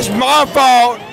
It's my fault.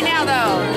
right now, though.